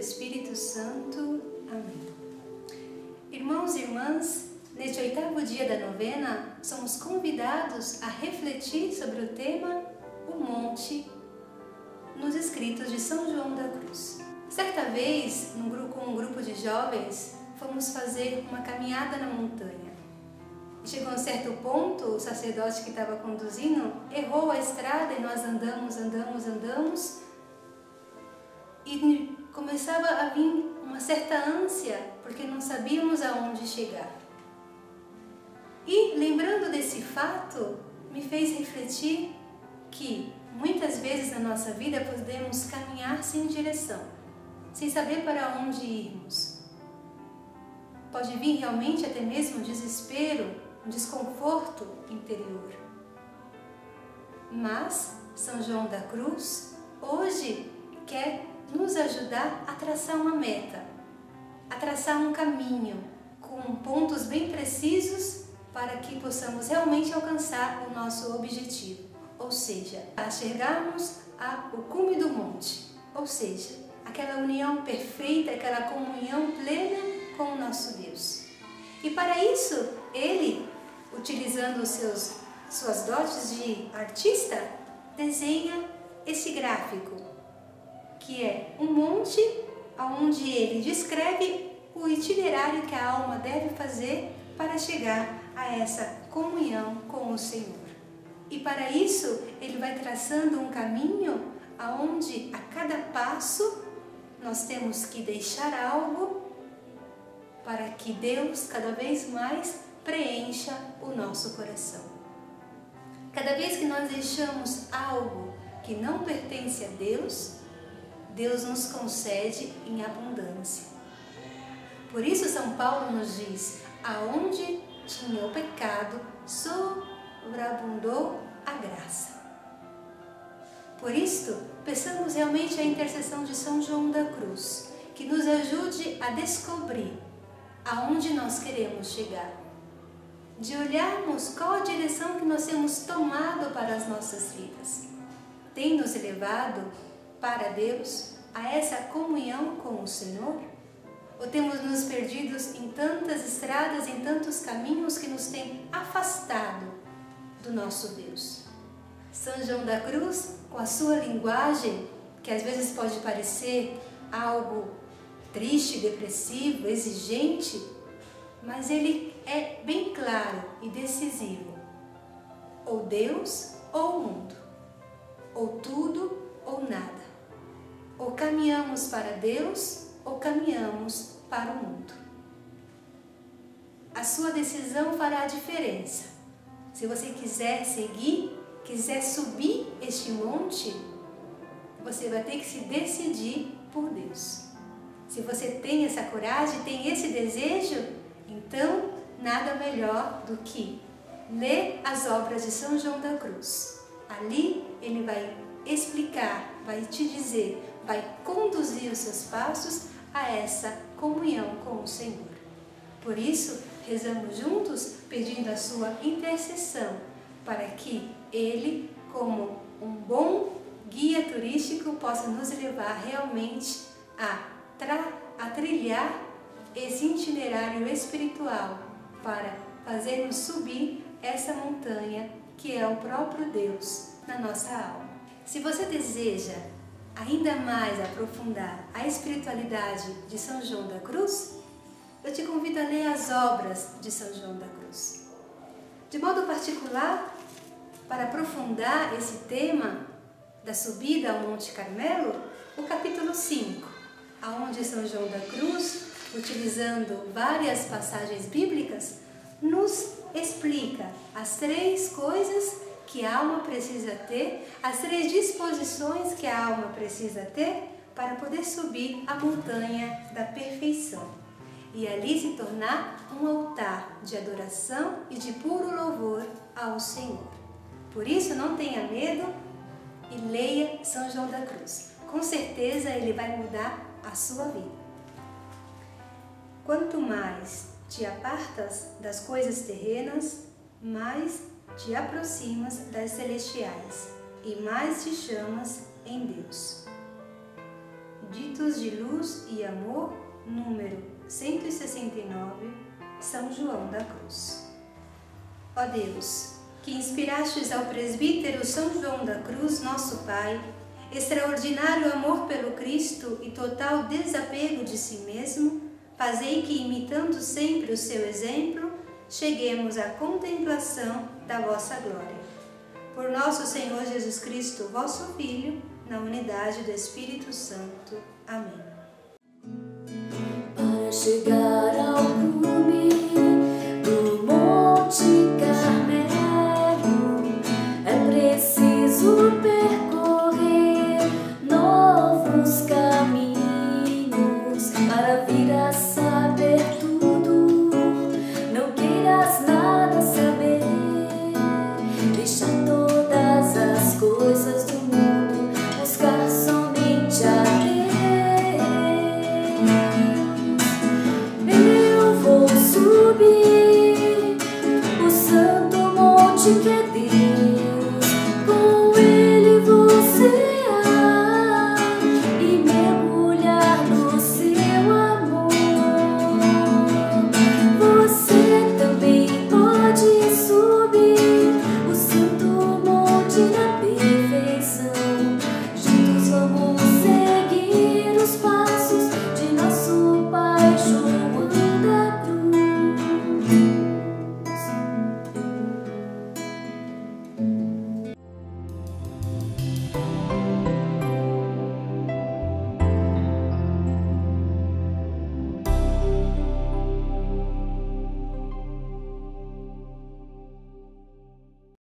Espírito Santo. Amém. Irmãos e irmãs, neste oitavo dia da novena, somos convidados a refletir sobre o tema O Monte nos escritos de São João da Cruz. Certa vez, com um grupo de jovens, fomos fazer uma caminhada na montanha. Chegou a um certo ponto, o sacerdote que estava conduzindo errou a estrada e nós andamos, andamos, andamos e começava a vir uma certa ânsia porque não sabíamos aonde chegar. E lembrando desse fato, me fez refletir que muitas vezes na nossa vida podemos caminhar sem direção, sem saber para onde irmos. Pode vir realmente até mesmo um desespero, um desconforto interior. Mas São João da Cruz hoje quer nos ajudar a traçar uma meta, a traçar um caminho com pontos bem precisos para que possamos realmente alcançar o nosso objetivo, ou seja, a chegarmos ao cume do monte, ou seja, aquela união perfeita, aquela comunhão plena com o nosso Deus. E para isso, ele, utilizando seus, suas dotes de artista, desenha esse gráfico, que é um monte onde ele descreve o itinerário que a alma deve fazer para chegar a essa comunhão com o Senhor. E para isso, ele vai traçando um caminho aonde a cada passo nós temos que deixar algo para que Deus cada vez mais preencha o nosso coração. Cada vez que nós deixamos algo que não pertence a Deus, Deus nos concede em abundância. Por isso São Paulo nos diz: aonde tinha o pecado, sobreabundou a graça. Por isto, peçamos realmente a intercessão de São João da Cruz, que nos ajude a descobrir aonde nós queremos chegar. De olharmos qual a direção que nós temos tomado para as nossas vidas. Tem nos levado para Deus a essa comunhão com o Senhor? Ou temos nos perdidos em tantas estradas, em tantos caminhos que nos têm afastado do nosso Deus? São João da Cruz, com a sua linguagem, que às vezes pode parecer algo triste, depressivo, exigente, mas ele é bem claro e decisivo. Ou Deus ou o mundo, ou tudo ou nada. Ou caminhamos para Deus ou caminhamos para o mundo. A sua decisão fará a diferença. Se você quiser seguir, quiser subir este monte, você vai ter que se decidir por Deus. Se você tem essa coragem, tem esse desejo, então nada melhor do que ler as obras de São João da Cruz. Ali ele vai explicar, vai te dizer, vai conduzir os seus passos a essa comunhão com o Senhor. Por isso, rezamos juntos pedindo a sua intercessão para que ele, como um bom guia turístico, possa nos levar realmente a a trilhar esse itinerário espiritual para fazer-nos subir essa montanha que é o próprio Deus na nossa alma. Se você deseja ainda mais aprofundar a espiritualidade de São João da Cruz, eu te convido a ler as obras de São João da Cruz. De modo particular, para aprofundar esse tema da subida ao Monte Carmelo, o capítulo 5, aonde São João da Cruz, utilizando várias passagens bíblicas, nos explica as três coisas que a alma precisa ter, as três disposições que a alma precisa ter para poder subir a montanha da perfeição e ali se tornar um altar de adoração e de puro louvor ao Senhor. Por isso, não tenha medo e leia São João da Cruz. Com certeza ele vai mudar a sua vida. Quanto mais te apartas das coisas terrenas, mais te aproximas das celestiais e mais te chamas em Deus. Ditos de Luz e Amor, número 169, São João da Cruz. Ó Deus, que inspirastes ao presbítero São João da Cruz, nosso Pai, extraordinário amor pelo Cristo e total desapego de si mesmo, fazei que, imitando sempre o seu exemplo, cheguemos à contemplação da vossa glória. Por nosso Senhor Jesus Cristo, vosso Filho, na unidade do Espírito Santo. Amém. Para chegar ao cume do Monte Carmelo, é preciso percorrer novos caminhos para vir a saber